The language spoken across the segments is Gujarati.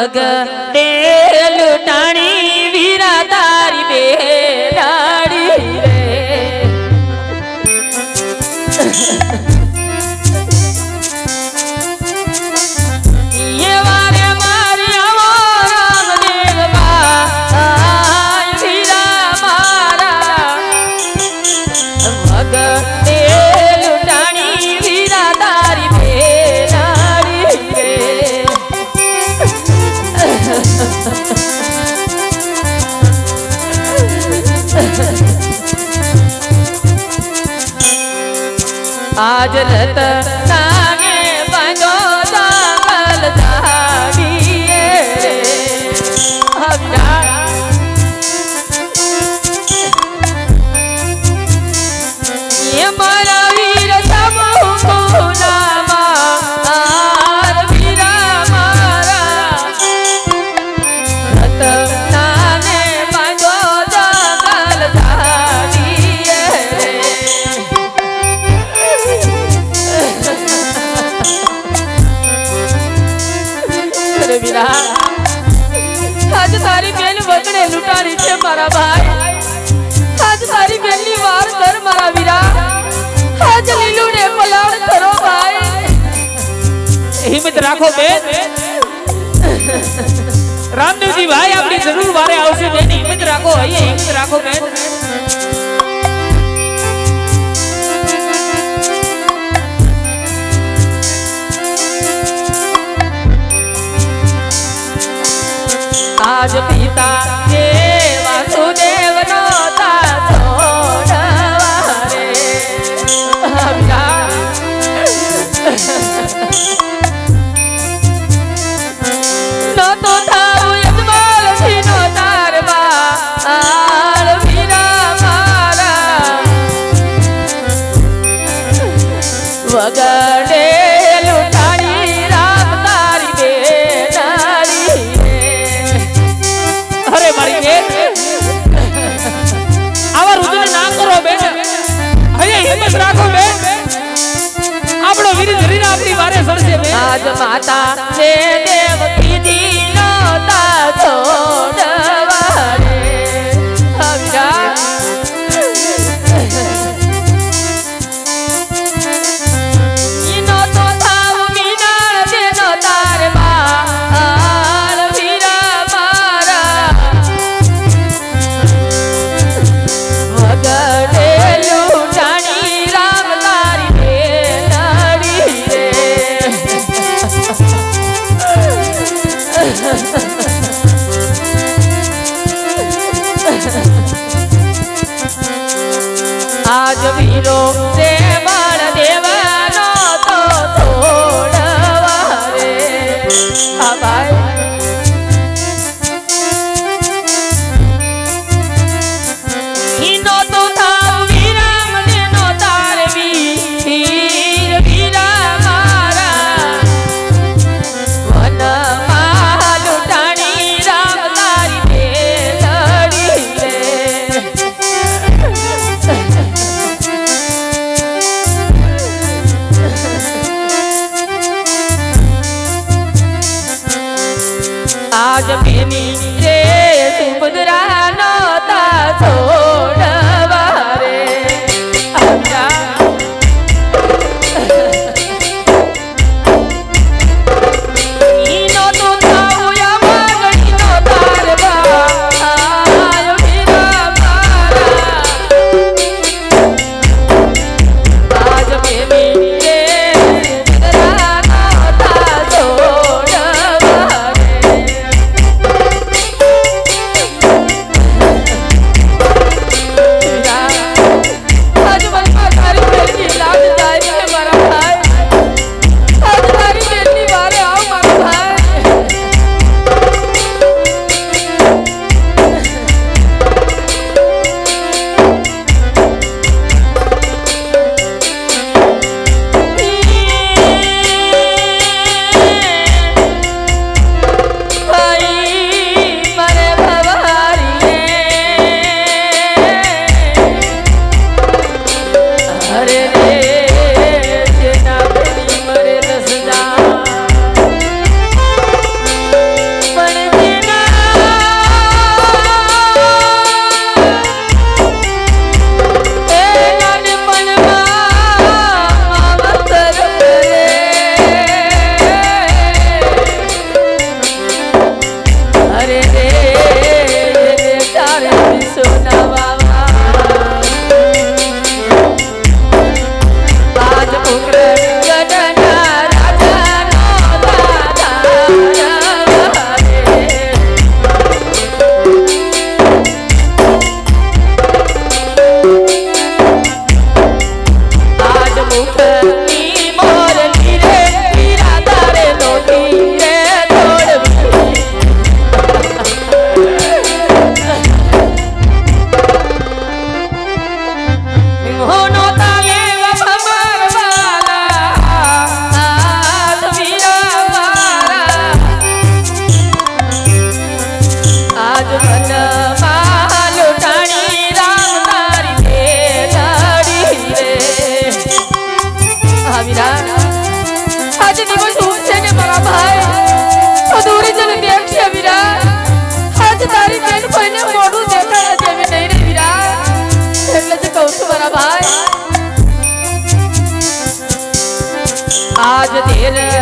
अगर आज लता વીરા આજ તારી બેન વગડે લૂંટારી છે મારા ભાઈ. આજ તારી બેનની વાર કર મારા વીરા આજ લીલું ને પલાણ કરો ભાઈ. હિંમત રાખો બેન. રામદેવજી, ભાઈ આપણી જરૂર વારે આવશે બેન. હિંમત રાખો, અહીંયા હિંમત રાખો બેન. રાજ પિતા જે રાજ માતા છે દેવકી નો તા છોડ.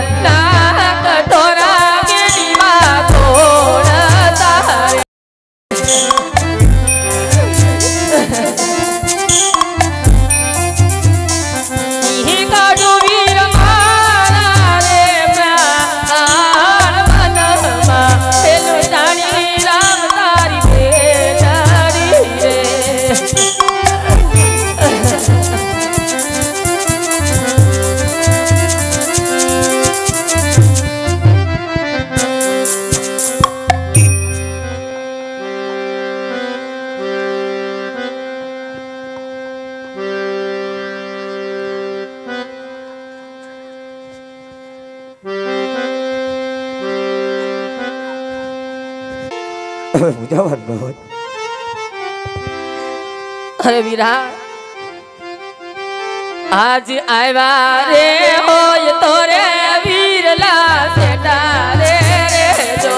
yeah. હવે મૂંઝાવાનું ન હોય. અરે વીરા આજ આવ્યા રે, હોય તો રે, વીરલા સેટા રે રે જો.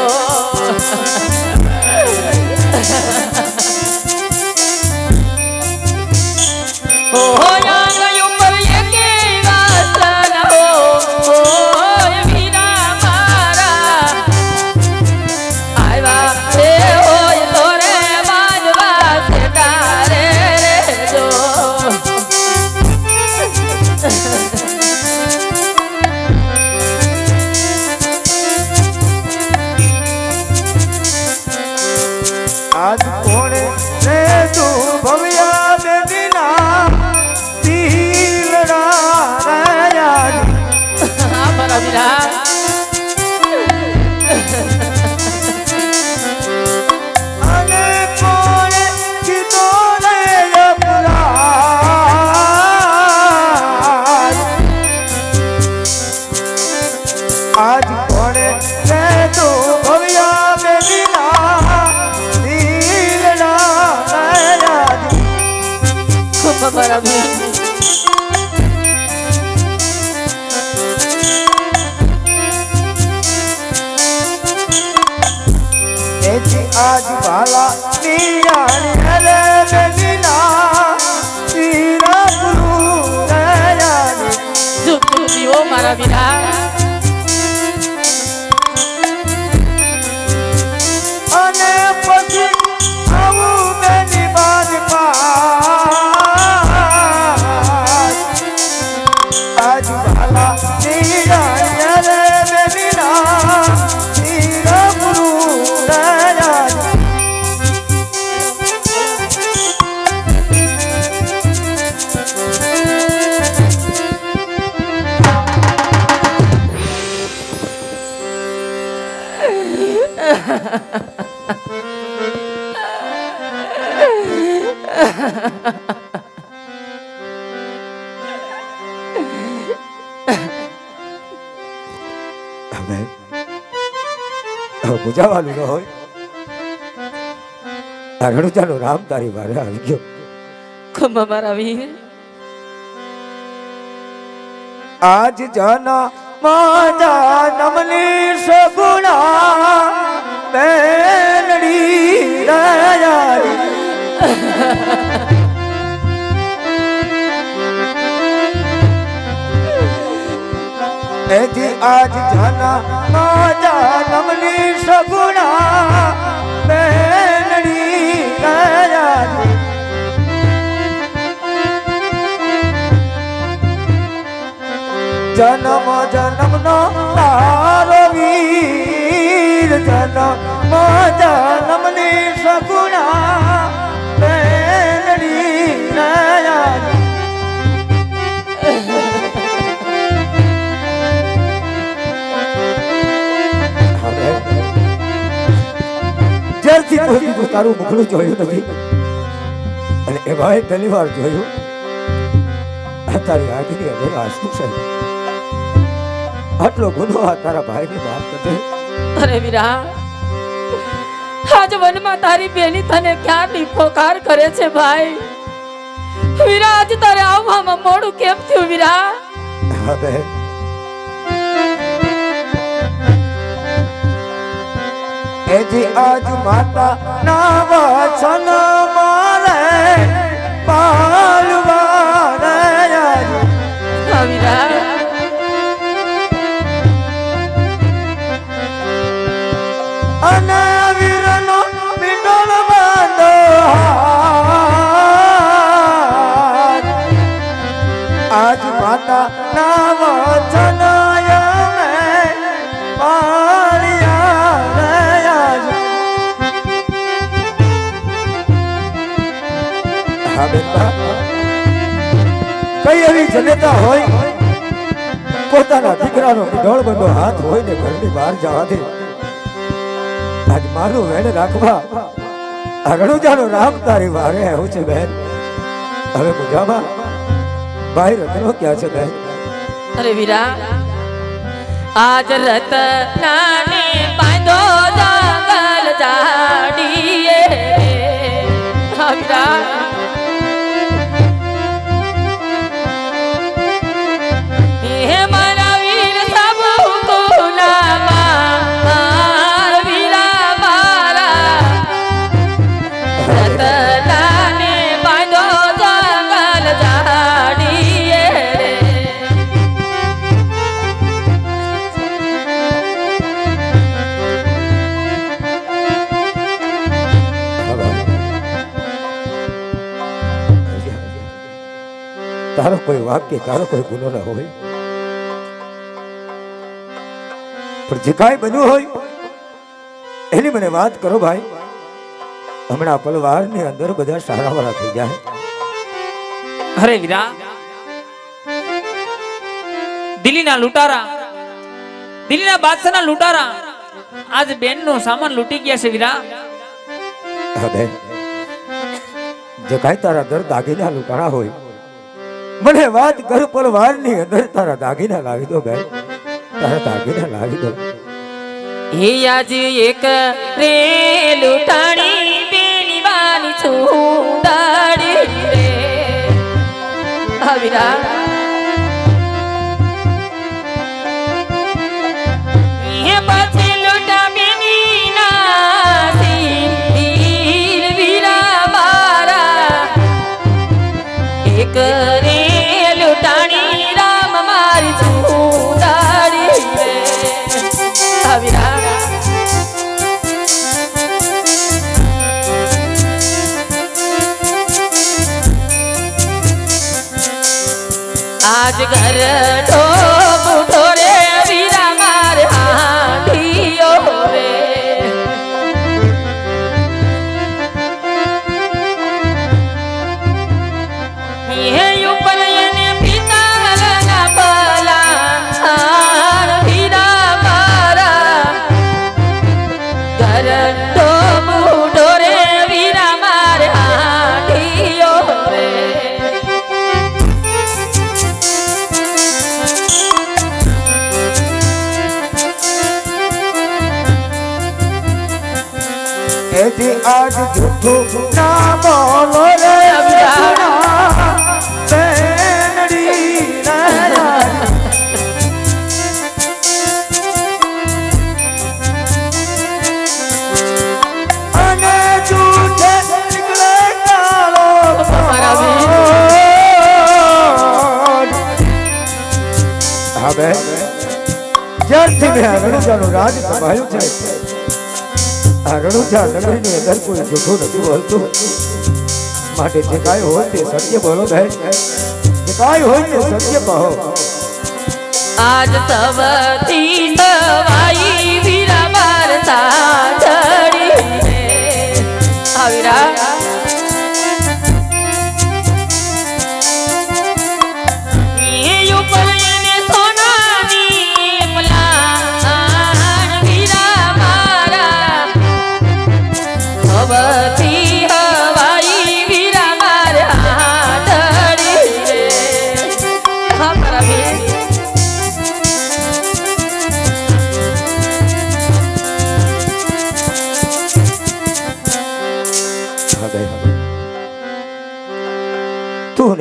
આજ buજાવાનું ન હોય. રણુજાનો રામ તારી વારે આવી ગયો. ખમ્મા મારા વીર. આજ જાના માજા નમલી સગુણા બેનડી દયારી એથી આજ જાના માજા નમની સગુણા બેનડી દયારી જન્મ જન્મનો તારો વીર જન્મ જન્મની સગુણા બેનડી નયા જ્યારથી કોઈ કીધું તારું મુખડું જોયું નથી. અને એમાં પહેલી વાર જોયું. આ તારી આંખની અંદર આંસુ છે. આટલો ગુનો આ તારા ભાઈને માફ કરજે. અરે વીરા આજ વનમાં તારી બેની તને ક્યાં પોકાર કરે છે ભાઈ? વીરા આજ તારે આવવામાં મોડું કેમ થયું વીરા? હા બેન. એજી આજ માતા ના વચન મારે પાલવા રે આજ હા વીરા અને વીરનો આજ માતા ના વચન કઈ એવી જનતા હોય? પોતાના દીકરાનો ઢોળ બંધો હાથ હોય ને ઘરની બહાર જવા દે. આજ મારું વેણ રાખવા અરણુજાનો રામ તારી વારે આવ્યો છે બેન. હવે પૂજામાં ભાઈ રત્નો ક્યાં છે બેન? અરે વીરા, આજ રતનાને બાંધો જંગલ જાડી તારો કોઈ વાક્ય તારો કોઈ ગુનો ના હોય. પણ જે કાંઈ બન્યું હોય એની મને વાત કરો ભાઈ. હમણાં પલવારની અંદર બધા સારા વાળા થઈ જાય. અરે વીરા દિલ્હીના લૂંટારા દિલ્હીના બાદશાહના લૂંટારા આજ બેનનો સામાન લૂંટી ગયા છે વીરા. હા બેન જે કાંઈ તારા દર દાગીના લૂંટારા હોય મને વાત કર પલવારની અંદર તારા દાગીના લાવી દો ભાઈ તારા દાગીના લાવી દો. હે આજ એક રે લૂંટાણી બેની વાની છુંદાડી રે હવીરા આજ ના બોલો રે. હવે જ્યારથી મેં આ રણુજાનું રાજ સંભાળ્યું છે રણુજા નગરીની અંદર કોઈ જૂઠું નથી બોલતું. માટે જે કાંઈ હોય તે સત્ય બોલો બહેન જે કાંઈ હોય તે સત્ય કહો. આજ સવતી સવાઈ વીરા મારતા ચડી રે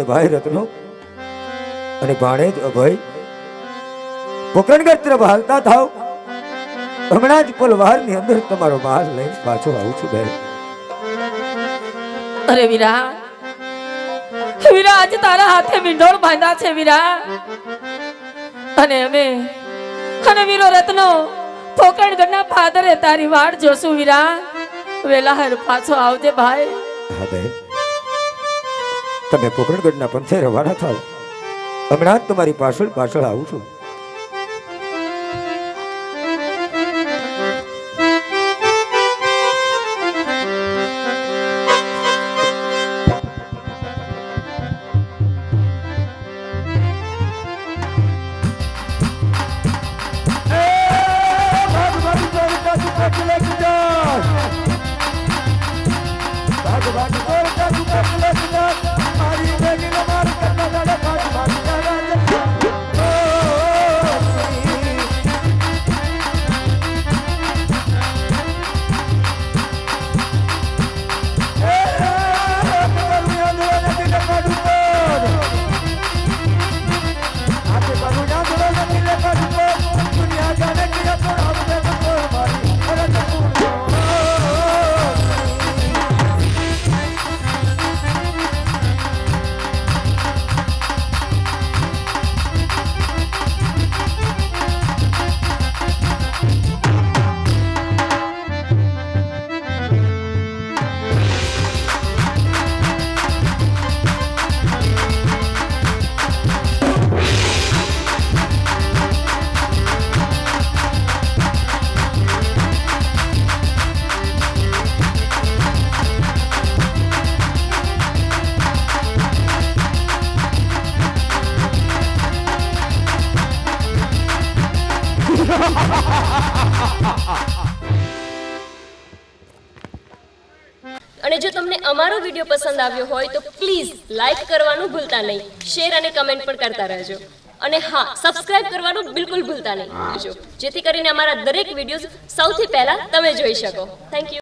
ભાઈ રત્નો અને ભાણેજ અભય. પોકરણગઢ તરફ હાલતા થાવ. હમણાં જ પલવારની અંદર તમારો માલ લઈ પાછો આવું છું બહેન અરે વીરા વીરા આજે તારા હાથે મીંઢોળ બાંધા છે વીરા. અને અમે અને વીરો રત્નો પોકણગઢના ફાધરે તારી વાડ જોશું વીરા. વેલા હર પાછો આવજે ભાઈ. હા બેન. તમે પોકરણગઢના પંથે રવાના થાવ. હમણાં જ તમારી પાછળ પાછળ આવું છું. પસંદ આવ્યો હોય તો પ્લીઝ લાઈક કરવાનું ભૂલતા નહીં. શેર અને કમેન્ટ પણ કરતા રહેજો. અને હા સબસ્ક્રાઇબ કરવાનું બિલકુલ ભૂલતા નહીં. જેથી કરીને અમારા દરેક વિડીયોઝ સૌથી પહેલા તમે જોઈ શકો. Thank you